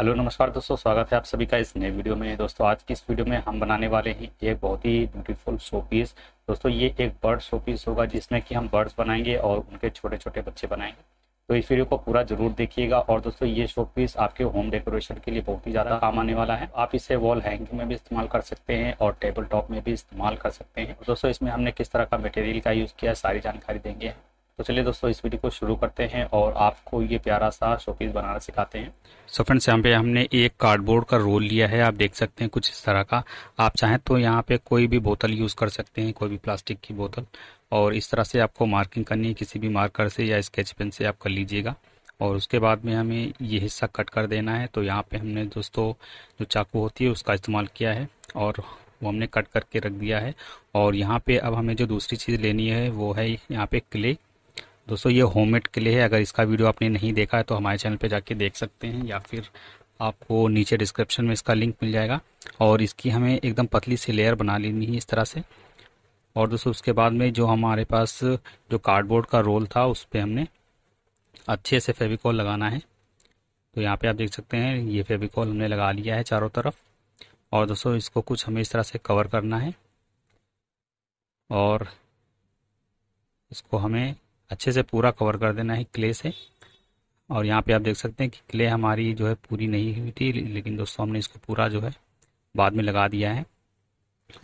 Hello, नमस्कार दोस्तों, स्वागत है आप सभी का इस नए वीडियो में। दोस्तों, आज की इस वीडियो में हम बनाने वाले हैं एक बहुत ही ब्यूटीफुल शो पीस दोस्तों, ये एक बर्ड शो पीस होगा जिसमें कि हम बर्ड्स बनाएँगे और उनके छोटे छोटे बच्चे बनाएँगे। तो इस वीडियो को पूरा ज़रूर देखिएगा और दोस्तों, ये शो पीस आपके होम डेकोरेशन के लिए बहुत ही ज़्यादा काम आने वाला है। आप इसे वॉल हैंगिंग में भी इस्तेमाल कर सकते हैं और टेबल टॉप में भी इस्तेमाल कर सकते हैं। दोस्तों, इसमें हमने किस तरह का मटेरियल का यूज़ किया सारी जानकारी देंगे। तो चलिए दोस्तों, इस वीडियो को शुरू करते हैं और आपको ये प्यारा सा शोपीस बनाना सिखाते हैं। सो फ्रेंड्स यहाँ पे हमने एक कार्डबोर्ड का रोल लिया है। आप देख सकते हैं कुछ इस तरह का। आप चाहें तो यहाँ पे कोई भी बोतल यूज़ कर सकते हैं, कोई भी प्लास्टिक की बोतल। और इस तरह से आपको मार्किंग करनी है, किसी भी मार्कर से या स्केच पेन से आप कर लीजिएगा। और उसके बाद में हमें ये हिस्सा कट कर देना है। तो यहाँ पे हमने दोस्तों, जो चाकू होती है, उसका इस्तेमाल किया है और वो हमने कट करके रख दिया है। और यहाँ पे अब हमें जो दूसरी चीज़ लेनी है, वो है यहाँ पे क्ले दोस्तों, ये होममेड के लिए है। अगर इसका वीडियो आपने नहीं देखा है तो हमारे चैनल पे जाके देख सकते हैं, या फिर आपको नीचे डिस्क्रिप्शन में इसका लिंक मिल जाएगा। और इसकी हमें एकदम पतली सी लेयर बना लेनी है इस तरह से। और दोस्तों, उसके बाद में जो हमारे पास जो कार्डबोर्ड का रोल था, उस पर हमने अच्छे से फेविकॉल लगाना है। तो यहाँ पे आप देख सकते हैं, ये फेविकॉल हमने लगा लिया है चारों तरफ़। और दोस्तों, इसको कुछ हमें इस तरह से कवर करना है। और इसको हमें अच्छे से पूरा कवर कर देना है क्ले से। और यहाँ पे आप देख सकते हैं कि क्ले हमारी जो है पूरी नहीं हुई थी, लेकिन दोस्तों हमने इसको पूरा जो है बाद में लगा दिया है।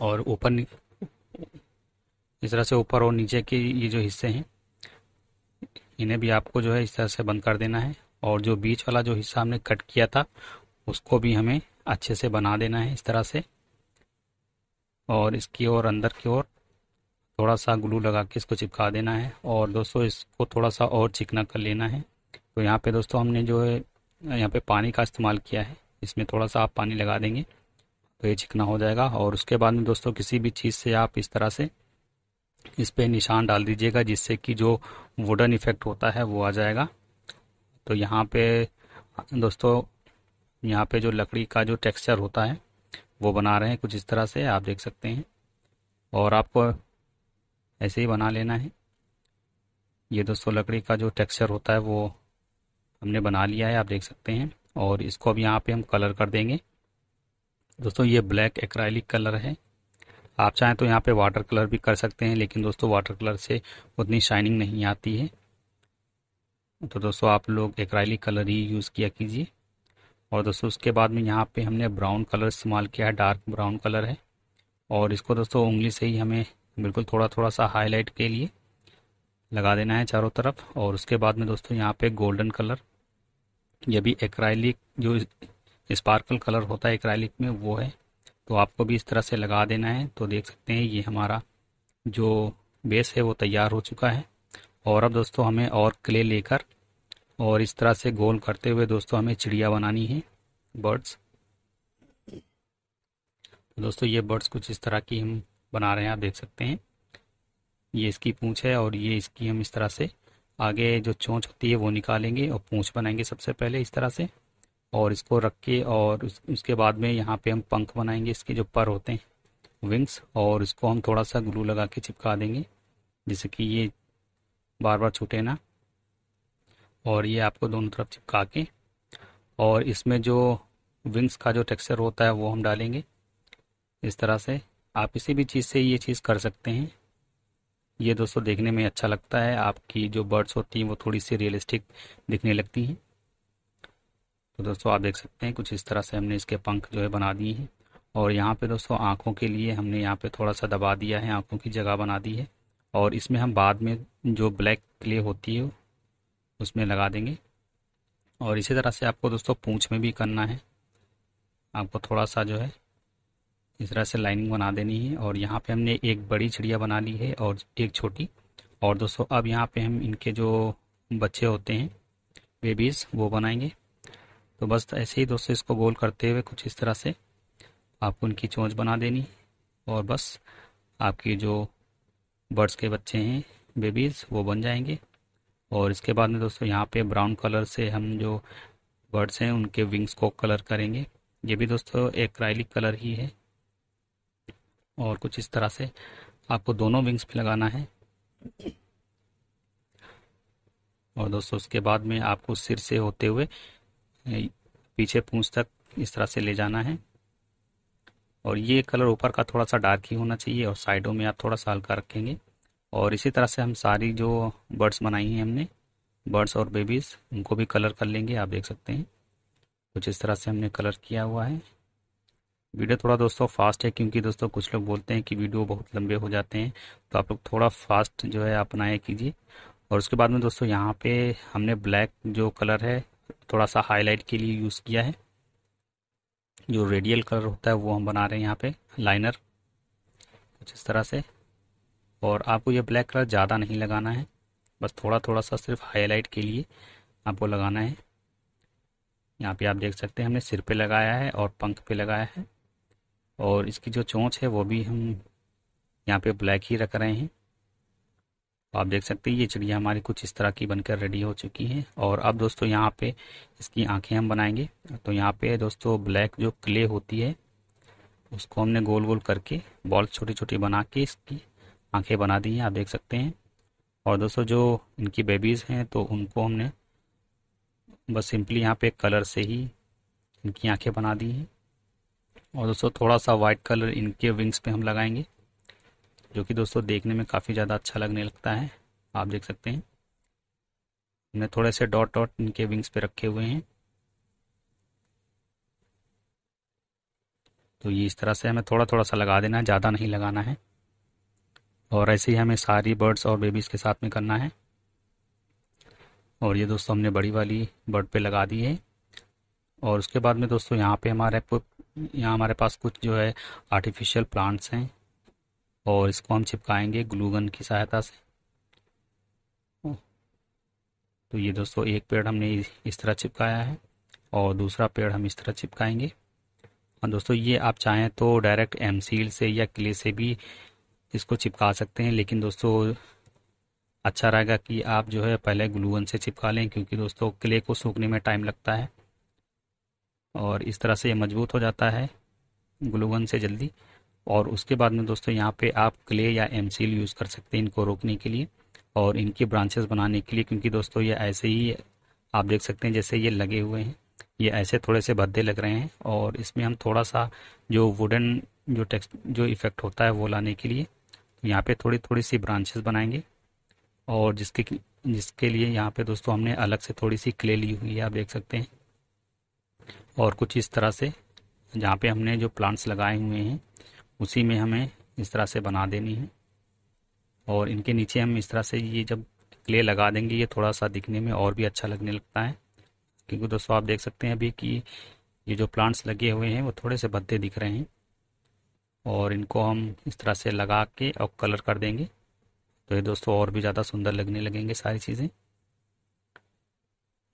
और ऊपर इस तरह से ऊपर और नीचे के ये जो हिस्से हैं, इन्हें भी आपको जो है इस तरह से बंद कर देना है। और जो बीच वाला जो हिस्सा हमने कट किया था, उसको भी हमें अच्छे से बना देना है इस तरह से। और इसकी ओर अंदर की ओर थोड़ा सा ग्लू लगा के इसको चिपका देना है और दोस्तों इसको थोड़ा सा और चिकना कर लेना है। तो यहाँ पे दोस्तों हमने जो है, यहाँ पे पानी का इस्तेमाल किया है। इसमें थोड़ा सा आप पानी लगा देंगे तो ये चिकना हो जाएगा और उसके बाद में दोस्तों किसी भी चीज़ से आप इस तरह से इस पर निशान डाल दीजिएगा जिससे कि जो वुडन इफ़ेक्ट होता है वो आ जाएगा। तो यहाँ पे दोस्तों, यहाँ पे जो लकड़ी का जो टेक्सचर होता है वो बना रहे हैं कुछ इस तरह से, आप देख सकते हैं। और आपको ऐसे ही बना लेना है। ये दोस्तों लकड़ी का जो टेक्सचर होता है वो हमने बना लिया है, आप देख सकते हैं। और इसको अब यहाँ पे हम कलर कर देंगे। दोस्तों, ये ब्लैक एक्राइलिक कलर है। आप चाहें तो यहाँ पे वाटर कलर भी कर सकते हैं, लेकिन दोस्तों वाटर कलर से उतनी शाइनिंग नहीं आती है। तो दोस्तों, आप लोग एक्राइलिक कलर ही यूज़ किया कीजिए। और दोस्तों, उसके बाद में यहाँ पे हमने ब्राउन कलर इस्तेमाल किया है डार्क ब्राउन कलर है। और इसको दोस्तों उंगली से ही हमें बिल्कुल थोड़ा थोड़ा सा हाईलाइट के लिए लगा देना है चारों तरफ़ और उसके बाद में दोस्तों यहाँ पे गोल्डन कलर ये भी एक्राइलिक जो स्पार्कल कलर होता है एक्राइलिक में वो है। तो आपको भी इस तरह से लगा देना है। तो देख सकते हैं ये हमारा जो बेस है वो तैयार हो चुका है। और अब दोस्तों हमें और क्ले लेकर और इस तरह से गोल करते हुए दोस्तों हमें चिड़िया बनानी है बर्ड्स तो दोस्तों ये बर्ड्स कुछ इस तरह की हम बना रहे हैं आप देख सकते हैं। ये इसकी पूँछ है और ये इसकी हम इस तरह से आगे जो चोंच होती है वो निकालेंगे और पूँछ बनाएँगे सबसे पहले इस तरह से। और इसको रख के और उस, उसके बाद में यहाँ पे हम पंख बनाएँगे इसके जो पर होते हैं विंग्स और इसको हम थोड़ा सा ग्लू लगा के चिपका देंगे जिससे कि ये बार बार छूटे ना। और ये आपको दोनों तरफ़ चिपका के और इसमें जो विंग्स का जो टेक्सचर होता है वो हम डालेंगे इस तरह से। आप किसी भी चीज़ से ये चीज़ कर सकते हैं। ये दोस्तों देखने में अच्छा लगता है, आपकी जो बर्ड्स होती हैं वो थोड़ी सी रियलिस्टिक दिखने लगती हैं। तो दोस्तों आप देख सकते हैं, कुछ इस तरह से हमने इसके पंख जो है बना दिए हैं। और यहाँ पे दोस्तों आँखों के लिए हमने यहाँ पे थोड़ा सा दबा दिया है, आँखों की जगह बना दी है। और इसमें हम बाद में जो ब्लैक क्ले होती है, उसमें लगा देंगे। और इसी तरह से आपको दोस्तों पूँछ में भी करना है। आपको थोड़ा सा जो है इस तरह से लाइनिंग बना देनी है और यहाँ पे हमने एक बड़ी चिड़िया बना ली है और एक छोटी। और दोस्तों, अब यहाँ पे हम इनके जो बच्चे होते हैं बेबीज़ वो बनाएँगे। तो बस ऐसे ही दोस्तों, इसको गोल करते हुए कुछ इस तरह से आपको उनकी चोंच बना देनी और बस आपकी जो बर्ड्स के बच्चे हैं बेबीज़ वो बन जाएँगे। और इसके बाद में दोस्तों, यहाँ पे ब्राउन कलर से हम जो बर्ड्स हैं, उनके विंग्स को कलर करेंगे। ये भी दोस्तों एक कलर ही है। और कुछ इस तरह से आपको दोनों विंग्स पे लगाना है। और दोस्तों, उसके बाद में आपको सिर से होते हुए पीछे पूंछ तक इस तरह से ले जाना है। और ये कलर ऊपर का थोड़ा सा डार्क ही होना चाहिए और साइडों में आप थोड़ा सा हल्का रखेंगे। और इसी तरह से हम सारी जो बर्ड्स बनाई हैं हमने बर्ड्स और बेबीज़ उनको भी कलर कर लेंगे, आप देख सकते हैं। कुछ इस तरह से हमने कलर किया हुआ है। वीडियो थोड़ा दोस्तों फास्ट है क्योंकि दोस्तों कुछ लोग बोलते हैं कि वीडियो बहुत लंबे हो जाते हैं तो आप लोग थोड़ा फास्ट जो है अपनाए कीजिए। और उसके बाद में दोस्तों यहाँ पे हमने ब्लैक जो कलर है, थोड़ा सा हाईलाइट के लिए यूज़ किया है। जो रेडियल कलर होता है वो हम बना रहे हैं यहाँ पे, लाइनर, कुछ इस तरह से। और आपको ये ब्लैक कलर ज़्यादा नहीं लगाना है, बस थोड़ा थोड़ा सा सिर्फ़ हाईलाइट के लिए आपको लगाना है। यहाँ पे आप देख सकते हैं हमने सिर पे लगाया है और पंख पे लगाया है। और इसकी जो चोंच है वो भी हम यहाँ पे ब्लैक ही रख रहे हैं। आप देख सकते हैं, ये चिड़िया हमारी कुछ इस तरह की बनकर रेडी हो चुकी है। और अब दोस्तों यहाँ पे इसकी आँखें हम बनाएँगे। तो यहाँ पे दोस्तों ब्लैक जो क्ले होती है, उसको हमने गोल गोल करके बॉल छोटी छोटी बना के इसकी आँखें बना दी हैं, आप देख सकते हैं। और दोस्तों जो इनकी बेबीज़ हैं तो उनको हमने बस सिंपली यहाँ पे कलर से ही इनकी आँखें बना दी हैं। और दोस्तों थोड़ा सा वाइट कलर इनके विंग्स पे हम लगाएँगे, जो कि दोस्तों देखने में काफ़ी ज़्यादा अच्छा लगने लगता है। आप देख सकते हैं। हमने थोड़े से डॉट डॉट इनके विंग्स पे रखे हुए हैं। तो ये इस तरह से हमें थोड़ा थोड़ा सा लगा देना है, ज़्यादा नहीं लगाना है। और ऐसे ही हमें सारी बर्ड्स और बेबीज़ के साथ में करना है। और ये दोस्तों हमने बड़ी वाली बर्ड पे लगा दी है। और उसके बाद में दोस्तों यहाँ पे हमारे यहाँ हमारे पास कुछ जो है आर्टिफिशियल प्लांट्स हैं और इसको हम चिपकाएँगे ग्लूगन की सहायता से। तो ये दोस्तों एक पेड़ हमने इस तरह चिपकाया है और दूसरा पेड़ हम इस तरह चिपकाएँगे। और दोस्तों ये आप चाहें तो डायरेक्ट एम सील से या क्ले से भी इसको चिपका सकते हैं, लेकिन दोस्तों अच्छा रहेगा कि आप जो है पहले ग्लूगन से चिपका लें, क्योंकि दोस्तों क्ले को सूखने में टाइम लगता है। और इस तरह से ये मज़बूत हो जाता है ग्लूगन से जल्दी। और उसके बाद में दोस्तों, यहाँ पे आप क्ले या एम यूज़ कर सकते हैं इनको रोकने के लिए और इनकी ब्रांचेस बनाने के लिए, क्योंकि दोस्तों ये ऐसे ही आप देख सकते हैं जैसे ये लगे हुए हैं। ये ऐसे थोड़े से भद्दे लग रहे हैं और इसमें हम थोड़ा सा जो वुडन जो टेक्स्ट जो इफ़ेक्ट होता है वो लाने के लिए यहाँ पे थोड़ी थोड़ी सी ब्रांचेस बनाएँगे। और जिसके जिसके लिए यहाँ पे दोस्तों हमने अलग से थोड़ी सी क्ले ली हुई है, आप देख सकते हैं। और कुछ इस तरह से, जहाँ पे हमने जो प्लांट्स लगाए हुए हैं, उसी में हमें इस तरह से बना देनी है। और इनके नीचे हम इस तरह से ये जब क्ले लगा देंगे, ये थोड़ा सा दिखने में और भी अच्छा लगने लगता है। क्योंकि दोस्तों, आप देख सकते हैं अभी कि ये जो प्लांट्स लगे हुए हैं, वो थोड़े से भद्दे दिख रहे हैं। और इनको हम इस तरह से लगा के और कलर कर देंगे। तो ये दोस्तों, और भी ज़्यादा सुंदर लगने लगेंगे सारी चीज़ें।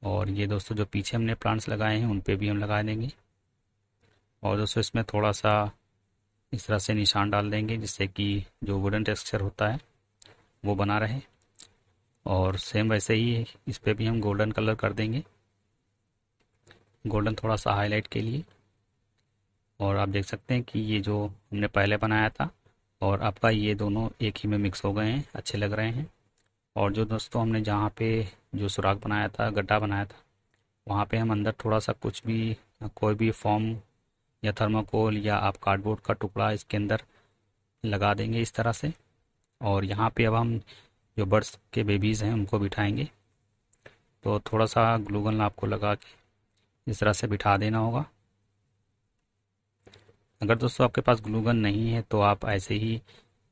और ये दोस्तों जो पीछे हमने प्लांट्स लगाए हैं, उन पर भी हम लगा देंगे। और दोस्तों इसमें थोड़ा सा इस तरह से निशान डाल देंगे, जिससे कि जो वुडन टेक्सचर होता है, वो बना रहे। और सेम वैसे ही इस पर भी हम गोल्डन कलर कर देंगे। गोल्डन थोड़ा सा हाईलाइट के लिए। और आप देख सकते हैं कि ये जो हमने पहले बनाया था, और आपका ये दोनों एक ही में मिक्स हो गए हैं, अच्छे लग रहे हैं। और जो दोस्तों हमने जहाँ पे जो सुराख बनाया था, गड्ढा बनाया था, वहाँ पे हम अंदर थोड़ा सा कुछ भी, कोई भी फॉर्म या थर्माकोल या आप कार्डबोर्ड का टुकड़ा इसके अंदर लगा देंगे इस तरह से। और यहाँ पे अब हम जो बर्ड्स के बेबीज़ हैं, उनको बिठाएँगे। तो थोड़ा सा ग्लूगन आपको लगा के इस तरह से बिठा देना होगा। अगर दोस्तों आपके पास ग्लूगन नहीं है तो आप ऐसे ही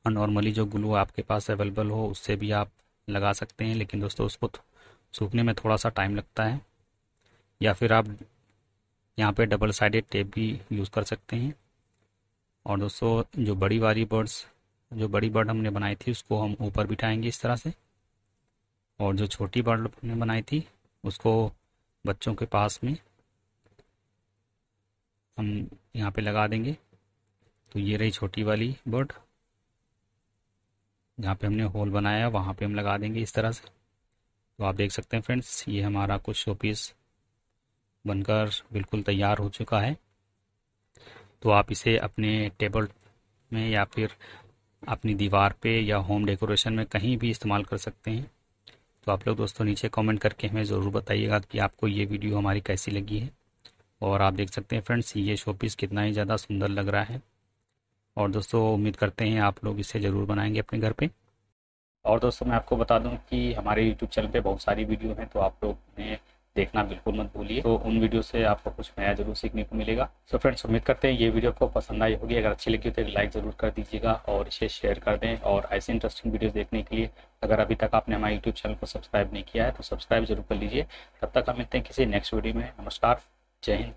नॉर्मली जो ग्लू आपके पास अवेलेबल हो, उससे भी आप लगा सकते हैं, लेकिन दोस्तों उसको सूखने में थोड़ा सा टाइम लगता है। या फिर आप यहाँ पे डबल साइडेड टेप भी यूज़ कर सकते हैं। और दोस्तों, जो बड़ी वाली बर्ड्स जो बड़ी बर्ड हमने बनाई थी, उसको हम ऊपर बिठाएँगे इस तरह से। और जो छोटी बर्ड हमने बनाई थी, उसको बच्चों के पास में हम यहाँ पे लगा देंगे। तो ये रही छोटी वाली बर्ड जहाँ पे हमने होल बनाया है वहाँ पे हम लगा देंगे इस तरह से। तो आप देख सकते हैं फ्रेंड्स, ये हमारा कुछ शो पीस बनकर बिल्कुल तैयार हो चुका है। तो आप इसे अपने टेबल में या फिर अपनी दीवार पे या होम डेकोरेशन में कहीं भी इस्तेमाल कर सकते हैं। तो आप लोग दोस्तों नीचे कमेंट करके हमें ज़रूर बताइएगा कि आपको ये वीडियो हमारी कैसी लगी है। और आप देख सकते हैं फ्रेंड्स, ये शोपीस कितना ही ज़्यादा सुंदर लग रहा है। और दोस्तों, उम्मीद करते हैं आप लोग इसे ज़रूर बनाएँगे अपने घर पे। और दोस्तों, मैं आपको बता दूँ कि हमारे यूट्यूब चैनल पे बहुत सारी वीडियो हैं तो आप लोग ने देखना बिल्कुल मत भूलिए। तो उन वीडियो से आपको कुछ नया ज़रूर सीखने को मिलेगा। सो फ्रेंड्स, उम्मीद करते हैं ये वीडियो आपको पसंद आई होगी। अगर अच्छी लगी तो एक लाइक ज़रूर कर दीजिएगा और इसे शेयर कर दें। और ऐसे इंटरेस्टिंग वीडियो देखने के लिए अगर अभी तक आपने हमारे यूट्यूब चैनल को सब्सक्राइब नहीं किया है तो सब्सक्राइब ज़रूर कर लीजिए। तब तक हम मिलते हैं किसी नेक्स्ट वीडियो में। नमस्कार। जय हिंद।